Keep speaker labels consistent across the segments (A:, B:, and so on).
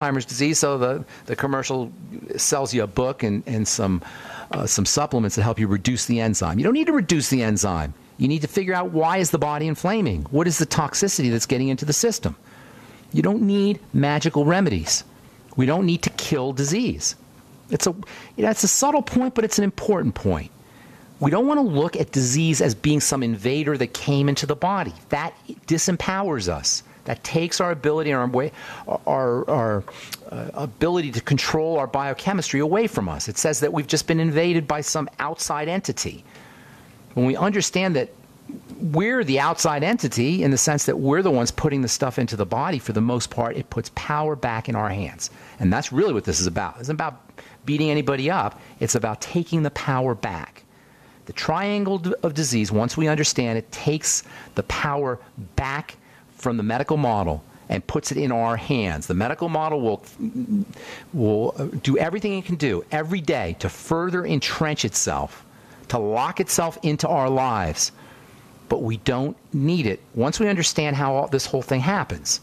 A: Alzheimer's disease, so the, the commercial sells you a book and, and some, uh, some supplements that help you reduce the enzyme. You don't need to reduce the enzyme. You need to figure out why is the body inflaming? What is the toxicity that's getting into the system? You don't need magical remedies. We don't need to kill disease. It's a, you know, it's a subtle point, but it's an important point. We don't want to look at disease as being some invader that came into the body. That disempowers us that takes our ability our way, our, our uh, ability to control our biochemistry away from us. It says that we've just been invaded by some outside entity. When we understand that we're the outside entity in the sense that we're the ones putting the stuff into the body for the most part, it puts power back in our hands. And that's really what this is about. It isn't about beating anybody up, it's about taking the power back. The triangle of disease, once we understand it, takes the power back from the medical model and puts it in our hands. The medical model will, will do everything it can do every day to further entrench itself, to lock itself into our lives. But we don't need it once we understand how all, this whole thing happens.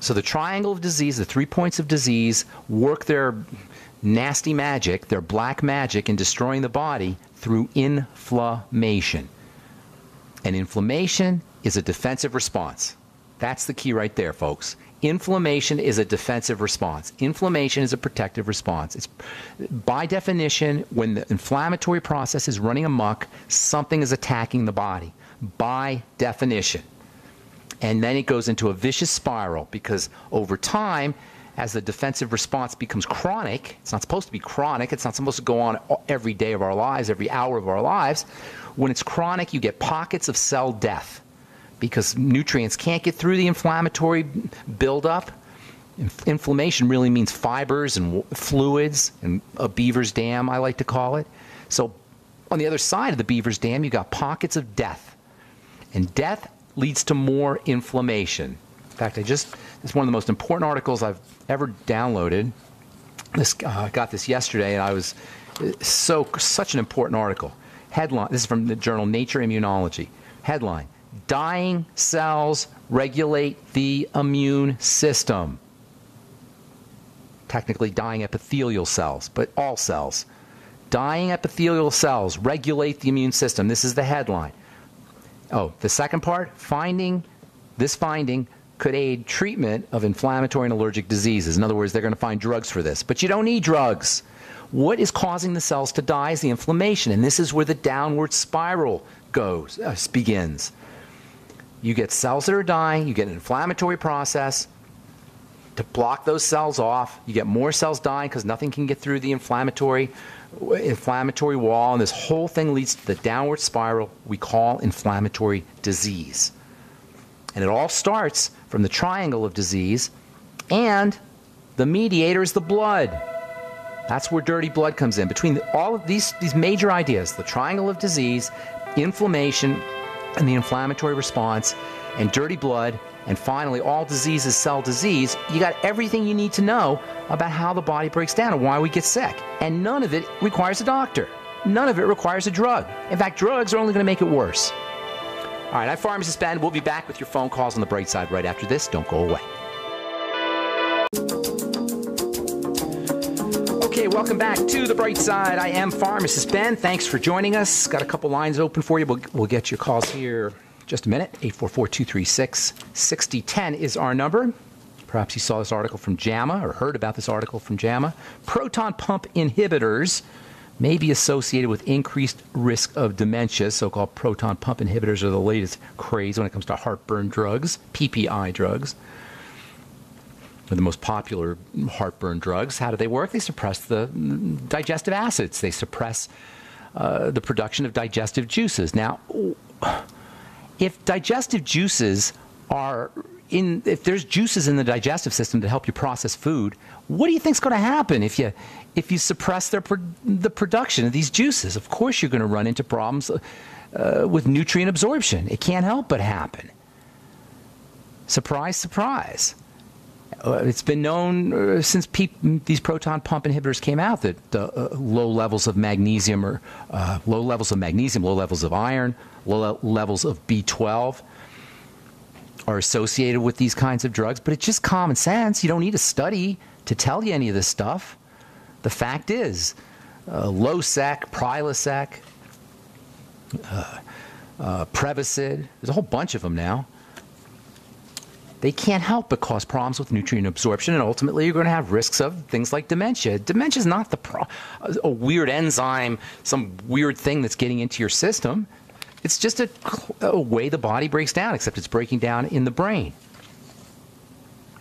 A: So the triangle of disease, the three points of disease, work their nasty magic, their black magic in destroying the body through inflammation. And inflammation is a defensive response. That's the key right there, folks. Inflammation is a defensive response. Inflammation is a protective response. It's by definition when the inflammatory process is running amok, something is attacking the body. By definition. And then it goes into a vicious spiral because over time, as the defensive response becomes chronic, it's not supposed to be chronic, it's not supposed to go on every day of our lives, every hour of our lives. When it's chronic, you get pockets of cell death because nutrients can't get through the inflammatory buildup. Inflammation really means fibers and fluids and a beaver's dam, I like to call it. So, on the other side of the beaver's dam, you've got pockets of death. And death leads to more inflammation. In fact, I just, it's one of the most important articles I've ever downloaded. This, uh, got this yesterday, and I was uh, so, such an important article. Headline, this is from the journal Nature Immunology. Headline dying cells regulate the immune system. Technically, dying epithelial cells, but all cells. Dying epithelial cells regulate the immune system. This is the headline. Oh, the second part finding this finding could aid treatment of inflammatory and allergic diseases. In other words, they're going to find drugs for this. But you don't need drugs. What is causing the cells to die is the inflammation, and this is where the downward spiral goes uh, begins. You get cells that are dying, you get an inflammatory process to block those cells off. You get more cells dying because nothing can get through the inflammatory inflammatory wall, and this whole thing leads to the downward spiral we call inflammatory disease. And it all starts from the triangle of disease, and the mediator is the blood. That's where dirty blood comes in. Between all of these, these major ideas the triangle of disease, inflammation, and the inflammatory response, and dirty blood, and finally, all diseases cell disease, you got everything you need to know about how the body breaks down and why we get sick. And none of it requires a doctor. None of it requires a drug. In fact, drugs are only going to make it worse. All right, I'm Pharmacist Ben. We'll be back with your phone calls on the bright side right after this. Don't go away. Okay, welcome back to the bright side. I am Pharmacist Ben. Thanks for joining us. Got a couple lines open for you. We'll, we'll get your calls here just a minute. 844 236 6010 is our number. Perhaps you saw this article from JAMA or heard about this article from JAMA. Proton pump inhibitors may be associated with increased risk of dementia. So called proton pump inhibitors are the latest craze when it comes to heartburn drugs, PPI drugs are the most popular heartburn drugs. How do they work? They suppress the digestive acids. They suppress uh, the production of digestive juices. Now, if digestive juices are in, if there's juices in the digestive system to help you process food, what do you think is going to happen if you if you suppress their the production of these juices? Of course, you're going to run into problems uh, with nutrient absorption. It can't help but happen. Surprise, surprise. Uh, it's been known uh, since these proton pump inhibitors came out that uh, low levels of magnesium or uh, low levels of magnesium, low levels of iron, low levels of B12 are associated with these kinds of drugs, but it's just common sense. You don't need a study to tell you any of this stuff. The fact is, uh, Losec, Prilosec, uh, uh, Prevacid, there's a whole bunch of them now. They can't help but cause problems with nutrient absorption, and ultimately, you're going to have risks of things like dementia. Dementia is not the pro- a weird enzyme, some weird thing that's getting into your system. It's just a, a way the body breaks down, except it's breaking down in the brain.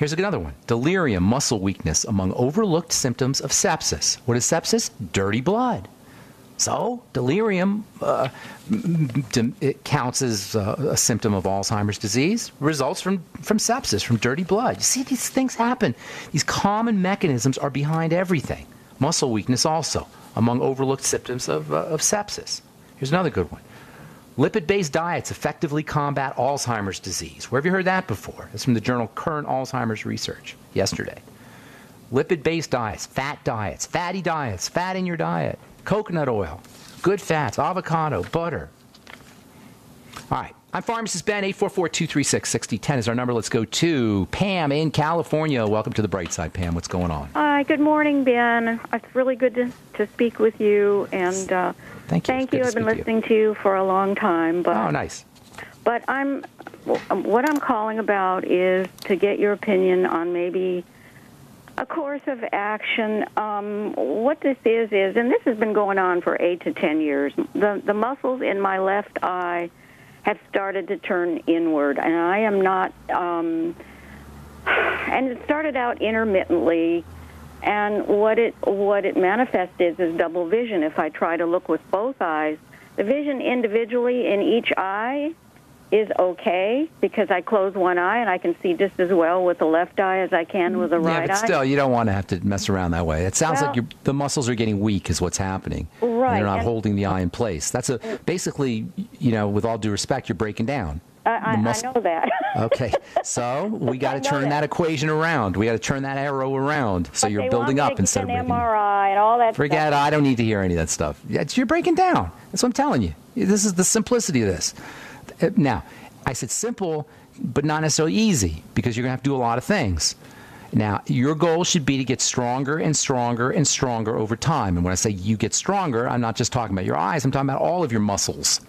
A: Here's another one delirium, muscle weakness among overlooked symptoms of sepsis. What is sepsis? Dirty blood. So, delirium uh, it counts as uh, a symptom of Alzheimer's disease, results from, from sepsis, from dirty blood. You see, these things happen. These common mechanisms are behind everything. Muscle weakness, also, among overlooked symptoms of, uh, of sepsis. Here's another good one Lipid based diets effectively combat Alzheimer's disease. Where have you heard that before? It's from the journal Current Alzheimer's Research yesterday. Lipid based diets, fat diets, fatty diets, fat in your diet, coconut oil, good fats, avocado, butter. All right. I'm Pharmacist Ben. 844-236-6010 is our number. Let's go to Pam in California. Welcome to the bright side, Pam. What's going on?
B: Hi. Good morning, Ben. It's really good to, to speak with you. And uh,
A: Thank you.
B: Thank you. I've been listening to you for a long time. But,
A: oh, nice.
B: But I'm what I'm calling about is to get your opinion on maybe a course of action. Um, what this is is, and this has been going on for eight to ten years. The the muscles in my left eye have started to turn inward, and I am not. Um, and it started out intermittently and what it what it manifests is is double vision. If I try to look with both eyes, the vision individually in each eye is okay because I close one eye and I can see just as well with the left eye as I can with the right
A: eye. Yeah, but still, you don't want to have to mess around that way. It sounds well, like the muscles are getting weak, is what's happening.
B: Right.
A: they're not and, holding the eye in place. That's a basically, you know, with all due respect, you're breaking down.
B: I, I, I know that.
A: okay, so we got to turn that. that. equation around. We got to turn that arrow around. So
B: but
A: you're building up instead
B: of
A: breaking.
B: MRI and all that.
A: Forget.
B: Stuff.
A: I don't need to hear any of that stuff. You're breaking down. That's what I'm telling you. This is the simplicity of this. Uh, now, I said simple, but not necessarily easy because you're going to have to do a lot of things. Now, your goal should be to get stronger and stronger and stronger over time. And when I say you get stronger, I'm not just talking about your eyes, I'm talking about all of your muscles.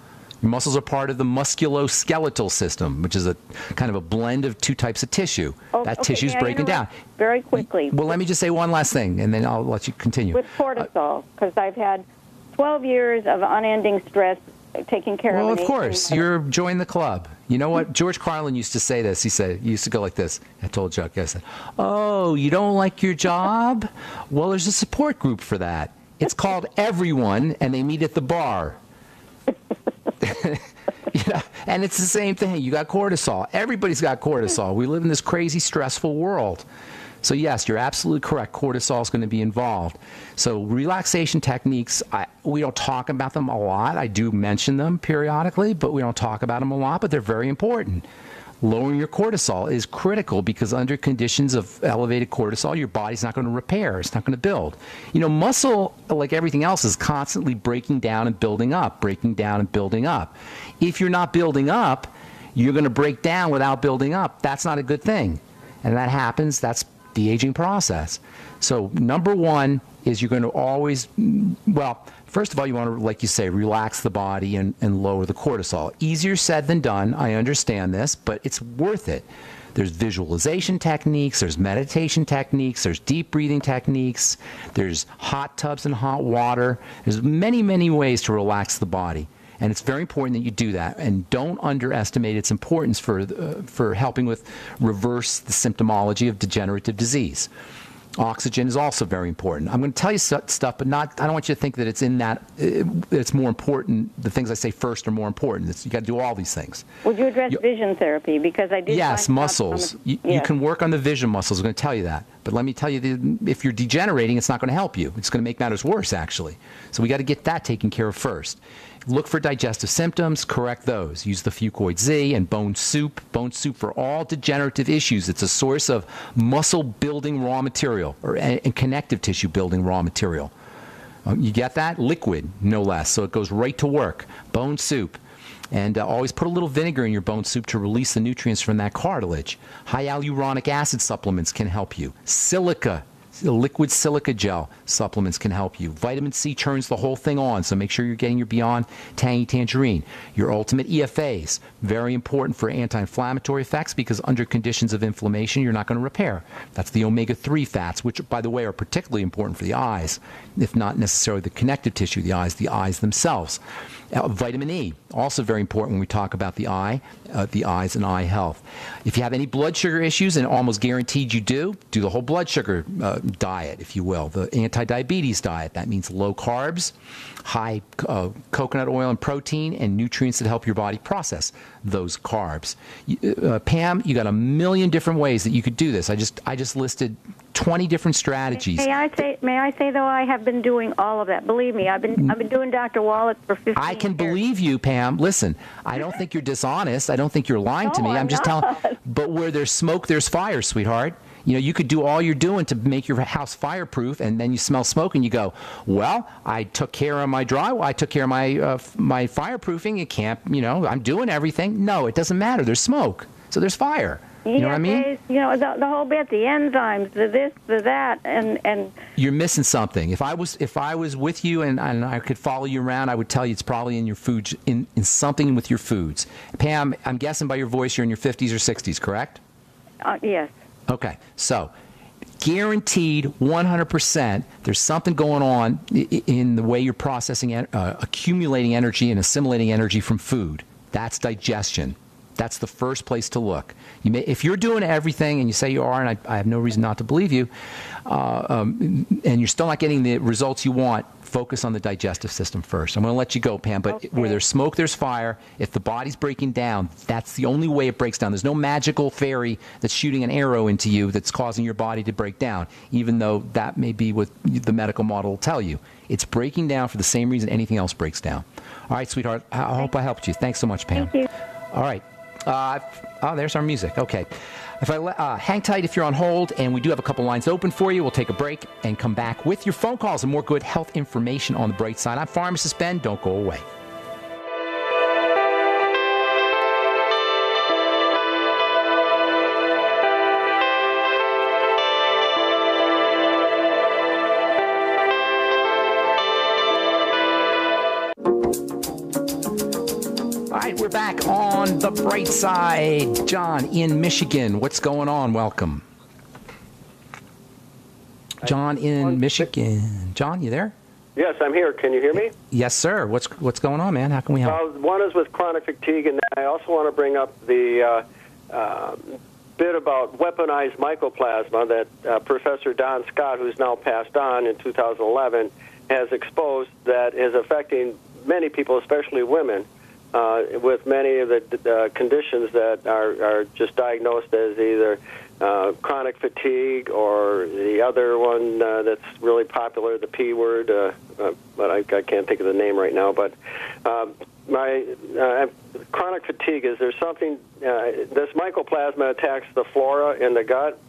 A: Muscles are part of the musculoskeletal system, which is a kind of a blend of two types of tissue.
B: Oh,
A: that
B: okay,
A: tissue's breaking down.
B: Very quickly.
A: Well, let me just say one last thing, and then I'll let you continue.
B: With cortisol, because uh, I've had 12 years of unending stress taking care
A: well,
B: of.
A: Well, of course, you're join the club. You know what? George Carlin used to say this. He said he used to go like this. I told Chuck. I said, "Oh, you don't like your job? well, there's a support group for that. It's called Everyone, and they meet at the bar." you know, and it's the same thing. You got cortisol. Everybody's got cortisol. We live in this crazy, stressful world. So yes, you're absolutely correct. Cortisol is going to be involved. So relaxation techniques, I, we don't talk about them a lot. I do mention them periodically, but we don't talk about them a lot. But they're very important lowering your cortisol is critical because under conditions of elevated cortisol, your body's not going to repair, it's not going to build. You know, muscle, like everything else, is constantly breaking down and building up, breaking down and building up. If you're not building up, you're going to break down without building up. That's not a good thing. And that happens, that's the aging process. So, number one is you're going to always, well, First of all, you want to, like you say, relax the body and, and lower the cortisol. Easier said than done. I understand this, but it's worth it. There's visualization techniques, there's meditation techniques, there's deep breathing techniques, there's hot tubs and hot water. There's many, many ways to relax the body. And it's very important that you do that. And don't underestimate its importance for, uh, for helping with reverse the symptomology of degenerative disease. Oxygen is also very important. I'm going to tell you stuff, but not. I don't want you to think that it's in that. Uh, it's more important. The things I say first are more important. It's, you got to do all these things.
B: Would you address you, vision therapy? Because I did.
A: Yes, muscles. The, you, yes. you, can work on the vision muscles. I'm going to tell you that. But let me tell you, if you're degenerating, it's not going to help you. It's going to make matters worse, actually. So we got to get that taken care of first. Look for digestive symptoms, correct those. Use the Fucoid Z and bone soup. Bone soup for all degenerative issues. It's a source of muscle building raw material or and connective tissue building raw material. You get that? Liquid, no less. So it goes right to work. Bone soup. And uh, always put a little vinegar in your bone soup to release the nutrients from that cartilage. Hyaluronic acid supplements can help you. Silica liquid silica gel supplements can help you. Vitamin C turns the whole thing on, so make sure you're getting your Beyond Tangy Tangerine. Your Ultimate EFAs, very important for anti inflammatory effects because under conditions of inflammation, you're not going to repair. That's the omega 3 fats, which, by the way, are particularly important for the eyes, if not necessarily the connective tissue the eyes, the eyes themselves. Uh, vitamin E, also very important when we talk about the eye, uh, the eyes and eye health. If you have any blood sugar issues, and almost guaranteed you do, do the whole blood sugar uh, diet, if you will, the anti-diabetes diet. That means low carbs, high uh, coconut oil and protein, and nutrients that help your body process those carbs. Uh, Pam, you got a million different ways that you could do this. I just I just listed 20 different strategies.
B: May I say, may I say though, I have been doing all of that. Believe me, I've been, I've been doing Dr. Wallach for 15
A: I can
B: years.
A: believe you, Pam. Listen, I don't think you're dishonest. I don't think you're lying
B: no,
A: to me. I'm,
B: I'm
A: just
B: not.
A: telling. But where there's smoke, there's fire, sweetheart. You know, you could do all you're doing to make your house fireproof, and then you smell smoke, and you go, "Well, I took care of my drywall. I took care of my uh, my fireproofing. It can't, you know, I'm doing everything." No, it doesn't matter. There's smoke, so there's fire. You know what I mean?
B: You know the, the whole bit, the enzymes, the this, the that, and and
A: you're missing something. If I was if I was with you and, and I could follow you around, I would tell you it's probably in your foods, in, in something with your foods. Pam, I'm guessing by your voice you're in your 50s or 60s, correct?
B: uh, yes.
A: Okay, so guaranteed 100% there's something going on in the way you're processing, uh, accumulating energy and assimilating energy from food. That's digestion. That's the first place to look. You may, if you're doing everything and you say you are, and I, I have no reason not to believe you, uh, um, and you're still not getting the results you want, focus on the digestive system first. I'm going to let you go, Pam, but
B: okay.
A: where there's smoke, there's fire. If the body's breaking down, that's the only way it breaks down. There's no magical fairy that's shooting an arrow into you that's causing your body to break down, even though that may be what the medical model will tell you. It's breaking down for the same reason anything else breaks down. All right, sweetheart, I hope I helped you. Thanks so much, Pam.
B: Thank you.
A: All right. Uh, oh, there's our music. Okay. If I uh, hang tight if you're on hold, and we do have a couple lines open for you. We'll take a break and come back with your phone calls and more good health information on the bright side. I'm Pharmacist Ben. Don't go away. Bright side. John in Michigan. What's going on? Welcome. John in Michigan. John, you there?
C: Yes, I'm here. Can you hear me?
A: Yes, sir. What's what's going on, man? How can we help?
C: Uh, one is with chronic fatigue, and I also want to bring up the uh, uh, bit about weaponized mycoplasma that uh, Professor Don Scott, who's now passed on in 2011, has exposed that is affecting many people, especially women uh, with many of the uh, conditions that are, are just diagnosed as either uh, chronic fatigue or the other one uh, that's really popular, the P word, uh, uh, but I, I can't think of the name right now. But um, my uh, chronic fatigue is there something? Uh, this mycoplasma attacks the flora in the gut.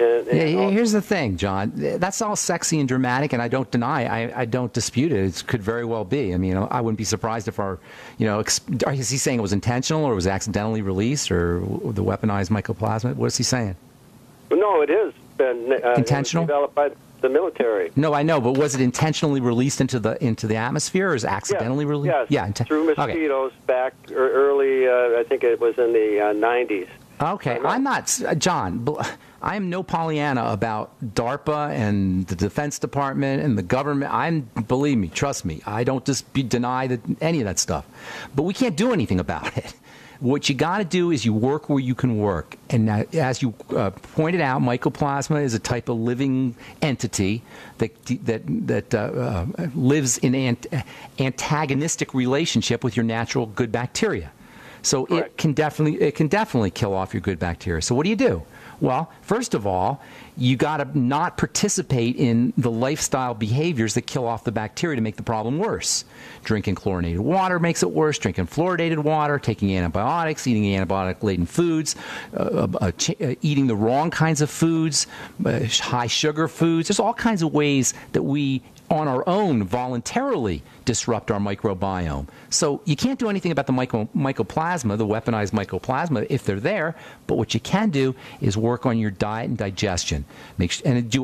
A: Yeah, here's the thing, John. That's all sexy and dramatic, and I don't deny. I, I don't dispute it. It could very well be. I mean, I wouldn't be surprised if our, you know, is he saying it was intentional or was accidentally released or the weaponized mycoplasma? What is he saying?
C: No, it is been uh,
A: intentional.
C: developed by the military.
A: No, I know, but was it intentionally released into the into the atmosphere, or is it accidentally
C: yes,
A: released?
C: Yes,
A: yeah, inten-
C: through mosquitoes
A: okay.
C: back early. Uh, I think it was in the uh, 90s.
A: Okay, I'm not John. I am no Pollyanna about DARPA and the Defense Department and the government. I'm believe me, trust me. I don't just be, deny that any of that stuff, but we can't do anything about it. What you got to do is you work where you can work. And as you uh, pointed out, mycoplasma is a type of living entity that that that uh, uh, lives in an antagonistic relationship with your natural good bacteria. So
C: Correct.
A: it can definitely it can definitely kill off your good bacteria. So what do you do? Well, first of all, you got to not participate in the lifestyle behaviors that kill off the bacteria to make the problem worse. Drinking chlorinated water makes it worse. Drinking fluoridated water, taking antibiotics, eating antibiotic-laden foods, uh, uh, uh, ch- uh, eating the wrong kinds of foods, uh, high sugar foods. There's all kinds of ways that we on our own voluntarily disrupt our microbiome. So you can't do anything about the myco- mycoplasma, the weaponized mycoplasma, if they're there. But what you can do is work on your diet and digestion. Make and do